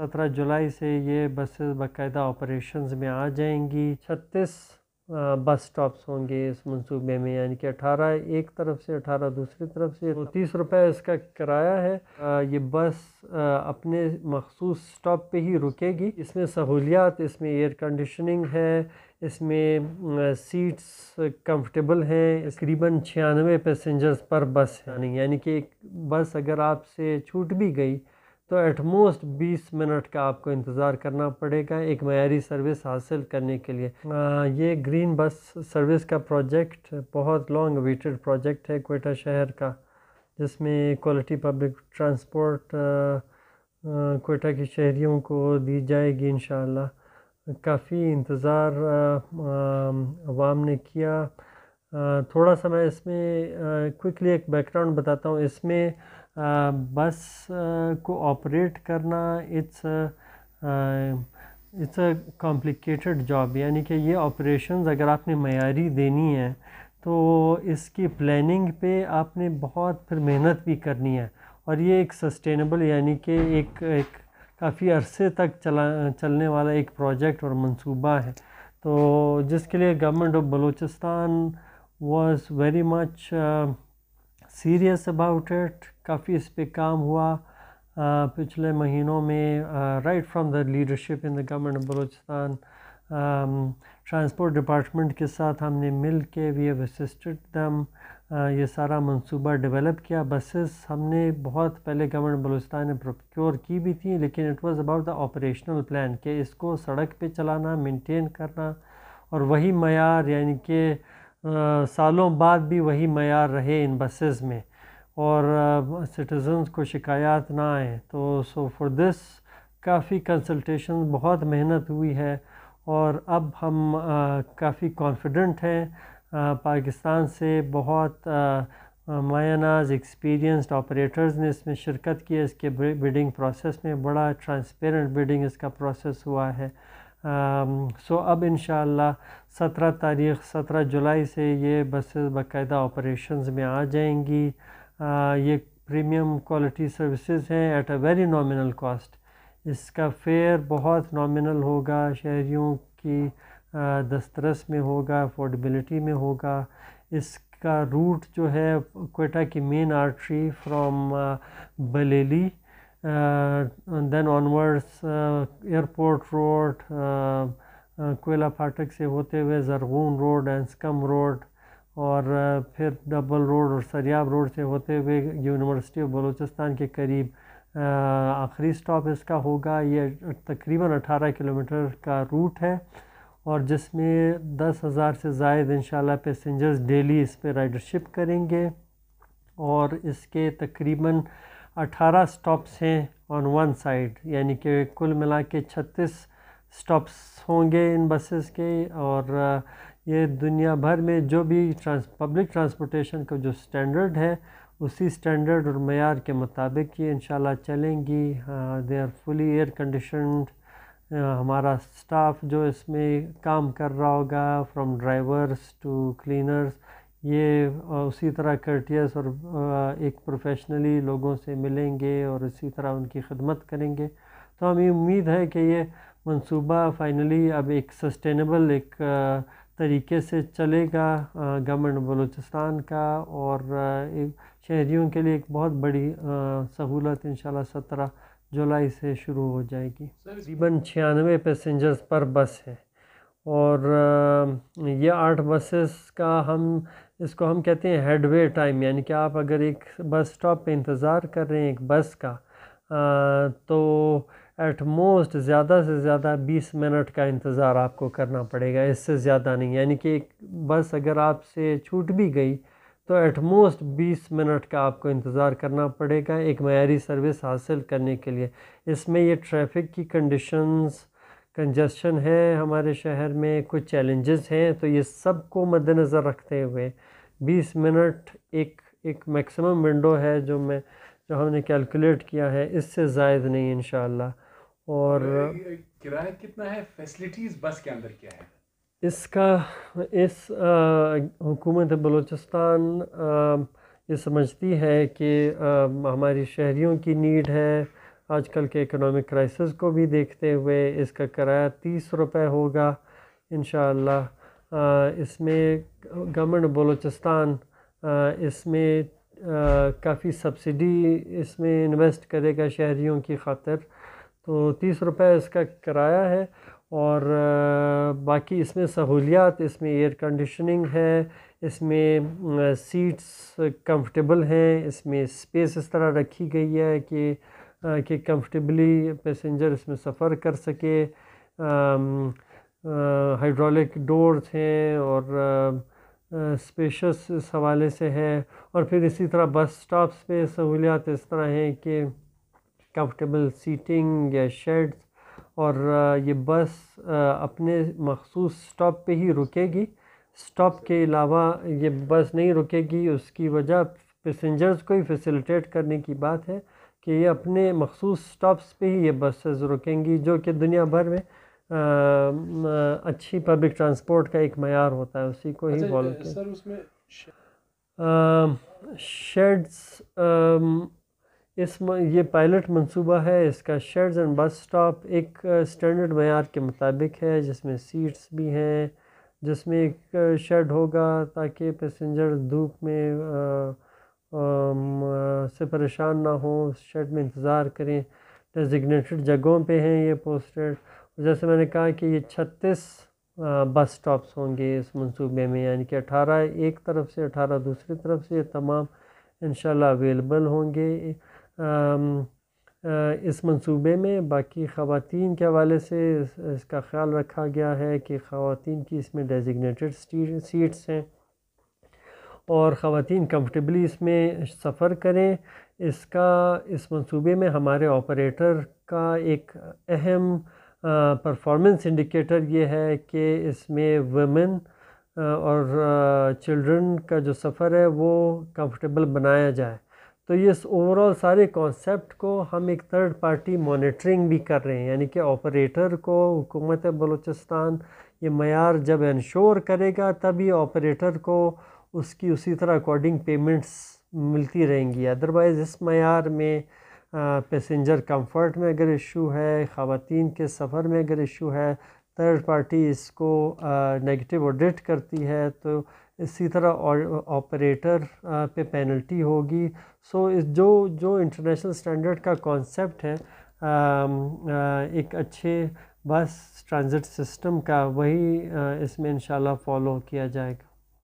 سترہ جولائی سے یہ بسز باقاعدہ آپریشنز میں آ جائیں گی۔ چھتیس بس سٹاپس ہوں گے اس منصوبے میں یعنی کہ اٹھارہ ایک طرف سے، اٹھارہ دوسری طرف سے۔ تیس روپے اس کا کرایہ ہے۔ یہ بس اپنے مخصوص سٹاپ پہ ہی رکے گی۔ اس میں سہولیات، اس میں ایئر کنڈیشننگ ہے، اس میں سیٹس کمفرٹیبل ہیں۔ تقریباً چھیانوے پیسنجرز پر بس یعنی یعنی کہ ایک بس اگر آپ سے چھوٹ بھی گئی تو ایٹ موسٹ بیس منٹ کا آپ کو انتظار کرنا پڑے گا ایک معیاری سروس حاصل کرنے کے لیے۔ یہ گرین بس سروس کا پروجیکٹ بہت لانگ ویٹڈ پروجیکٹ ہے کوئٹہ شہر کا، جس میں کوالٹی پبلک ٹرانسپورٹ کوئٹہ کی شہریوں کو دی جائے گی انشاءاللہ۔ کافی انتظار عوام نے کیا۔ تھوڑا سا میں اس میں کوئکلی ایک بیک گراؤنڈ بتاتا ہوں۔ اس میں بس کو آپریٹ کرنا it's it's a complicated job یعنی کہ یہ آپریشنز اگر آپ نے معیاری دینی ہے، تو اس کی پلاننگ پہ آپ نے بہت پھر محنت بھی کرنی ہے۔ اور یہ ایک سسٹینیبل یعنی کہ ایک ایک کافی عرصے تک چلا، چلنے والا ایک پروجیکٹ اور منصوبہ ہے۔ تو جس کے لیے government of Balochistan was very much serious about it کافی اس پہ کام ہوا۔ پچھلے مہینوں میں right from the leadership in the government of Balochistan transport department کے ساتھ ہم نے مل کے وی ہیو اسسٹڈ دم یہ سارا منصوبہ ڈیولپ کیا۔ بسز ہم نے بہت پہلے گورنمنٹ بلوچستان نے پروکیور کی بھی تھیں، لیکن it was about the operational plan کہ اس کو سڑک پہ چلانا مینٹین کرنا اور وہی معیار یعنی کہ سالوں بعد بھی وہی معیار رہے ان بسز میں۔ اور سٹیزنز کو شکایات نہ آئیں۔ تو سو فار دس کافی کنسلٹیشن بہت محنت ہوئی ہے۔ اور اب ہم کافی کانفیڈنٹ ہیں۔ پاکستان سے بہت مایہ ناز ایکسپیرینسڈ آپریٹرز نے اس میں شرکت کی ہے۔ اس کے بڈنگ پروسیس میں بڑا ٹرانسپیرنٹ بڈنگ اس کا پروسیس ہوا ہے۔ سو اب انشاءاللہ سترہ تاریخ، سترہ جولائی سے یہ بسز باقاعدہ آپریشنز میں آ جائیں گی۔ یہ پریمیم کوالٹی سروسز ہیں at a very nominal cost اس کا فیئر بہت نامنل ہوگا، شہریوں کی دسترس میں ہوگا افورڈیبلٹی میں ہوگا۔ اس کا روٹ جو ہے، کوئٹہ کی main artery from Baleli then onwards airport road Koila Phatak سے ہوتے ہوئے زرغون روڈ اینسکم روڈ اور پھر ڈبل روڈ اور سریاب روڈ سے ہوتے ہوئے یونیورسٹی آف بلوچستان کے قریب uh, آخری سٹاپ اس کا ہوگا. یہ تقریباً اٹھارہ کلومیٹر کا روٹ ہے اور جس میں دس ہزار سے زائد انشاءاللہ پیسنجرز ڈیلی اس پہ رائڈرشپ کریں گے اور اس کے تقریباً اٹھارہ سٹاپس ہیں آن ون سائڈ یعنی کہ کل ملا کے چھتیس سٹاپس ہوں گے ان بسز کے۔ اور یہ دنیا بھر میں جو بھی ٹرانس پبلک ٹرانسپورٹیشن کا جو سٹینڈرڈ ہے، اسی سٹینڈرڈ اور معیار کے مطابق یہ انشاءاللہ چلیں گی۔ They are fully air conditioned ہمارا سٹاف جو اس میں کام کر رہا ہوگا فرام ڈرائیورس ٹو کلینرز یہ اسی طرح کرٹیس اور ایک پروفیشنلی لوگوں سے ملیں گے اور اسی طرح ان کی خدمت کریں گے۔ تو ہمیں امید ہے کہ یہ منصوبہ فائنلی اب ایک سسٹینیبل ایک طریقے سے چلے گا گورنمنٹ بلوچستان کا اور شہریوں کے لیے ایک بہت بڑی سہولت انشاءاللہ سترہ جولائی سے شروع ہو جائے گی۔ تقریباً چھیانوے پیسنجرز پر بس ہے اور یہ آٹھ بسز کا ہم اس کو ہم کہتے ہیں ہیڈ وے ٹائم یعنی کہ آپ اگر ایک بس اسٹاپ پہ انتظار کر رہے ہیں ایک بس کا تو ایٹ موسٹ زیادہ سے زیادہ بیس منٹ کا انتظار آپ کو کرنا پڑے گا، اس سے زیادہ نہیں۔ یعنی کہ ایک بس اگر آپ سے چھوٹ بھی گئی تو ایٹ موسٹ بیس منٹ کا آپ کو انتظار کرنا پڑے گا ایک معیاری سروس حاصل کرنے کے لیے۔ اس میں یہ ٹریفک کی کنڈیشنز کنجسشن ہے ہمارے شہر میں، کچھ چیلنجز ہیں، تو یہ سب کو مد نظر رکھتے ہوئے بیس منٹ ایک ایک میکسیمم ونڈو ہے جو میں جو ہم نے کیلکولیٹ کیا ہے اس سے زائد نہیں انشاءاللہ۔ اور کرایہ کتنا ہے؟ فیسلٹیز بس کے اندر کیا ہے؟ اس کا اس حکومت بلوچستان یہ سمجھتی ہے کہ ہماری شہریوں کی نیڈ ہے۔ آج کل کے اکنامک کرائسس کو بھی دیکھتے ہوئے اس کا کرایہ تیس روپے ہوگا انشاءاللہ۔ اس میں گورنمنٹ بلوچستان اس میں کافی سبسڈی اس میں انویسٹ کرے گا شہریوں کی خاطر۔ تو تیس روپے اس کا کرایہ ہے اور باقی اس میں سہولیات، اس میں ایئر کنڈیشننگ ہے، اس میں سیٹس کمفرٹیبل ہیں، اس میں اسپیس اس طرح رکھی گئی ہے کہ کہ کمفرٹیبلی پیسنجر اس میں سفر کر سکے۔ ہائیڈرولک ڈورس ہیں اور اسپیشس اس حوالے سے ہے اور پھر اسی طرح بس اسٹاپس پہ سہولیات اس طرح ہیں کہ کمفرٹیبل سیٹنگ یا شیڈس اور یہ بس اپنے مخصوص اسٹاپ پہ ہی رکے گی۔ اسٹاپ کے علاوہ یہ بس نہیں رکے گی، اس کی وجہ پیسنجرز کو ہی فیسیلیٹیٹ کرنے کی بات ہے کہ یہ اپنے مخصوص اسٹاپس پہ ہی یہ بسز رکیں گی، جو کہ دنیا بھر میں اچھی پبلک ٹرانسپورٹ کا ایک معیار ہوتا ہے اسی کو ہی فالو شیڈس اس یہ پائلٹ منصوبہ ہے اس کا شیڈز اینڈ بس سٹاپ ایک اسٹینڈرڈ معیار کے مطابق ہے جس میں سیٹس بھی ہیں جس میں ایک شیڈ ہوگا تاکہ پیسنجر دھوپ میں سے پریشان نہ ہوں شیڈ میں انتظار کریں۔ ڈیزگنیٹڈ جگہوں پہ ہیں یہ پوسٹڈ جیسے میں نے کہا کہ یہ چھتیس بس سٹاپس ہوں گے اس منصوبے میں یعنی کہ اٹھارہ ایک طرف سے، اٹھارہ دوسری طرف سے، یہ تمام انشاءاللہ اویلیبل ہوں گے اس منصوبے میں۔ باقی خواتین کے حوالے سے اس کا خیال رکھا گیا ہے کہ خواتین کی اس میں ڈیزگنیٹڈ سیٹس ہیں۔ اور خواتین کمفرٹیبلی اس میں سفر کریں۔ اس کا، اس منصوبے میں ہمارے آپریٹر کا ایک اہم پرفارمنس انڈیکیٹر یہ ہے کہ اس میں ویمن اور چلڈرن کا جو سفر ہے وہ کمفرٹیبل بنایا جائے۔ تو یہ اوور آل سارے کانسیپٹ کو ہم ایک تھرڈ پارٹی مانیٹرنگ بھی کر رہے ہیں یعنی کہ آپریٹر کو، حکومت بلوچستان، یہ معیار جب انشور کرے گا تبھی آپریٹر کو اس کی اسی طرح اکارڈنگ پیمنٹس ملتی رہیں گی۔ ادروائز اس معیار میں پیسنجر کمفرٹ میں اگر ایشو ہے، خواتین کے سفر میں اگر ایشو ہے تھرڈ پارٹی اس کو نگیٹو آڈٹ کرتی ہے تو اسی طرح آپریٹر پہ پینلٹی ہوگی۔ سو جو جو انٹرنیشنل اسٹینڈرڈ کا کانسیپٹ ہے ایک اچھے بس ٹرانزٹ سسٹم کا، وہی اس میں انشاءاللہ فالو کیا جائے گا۔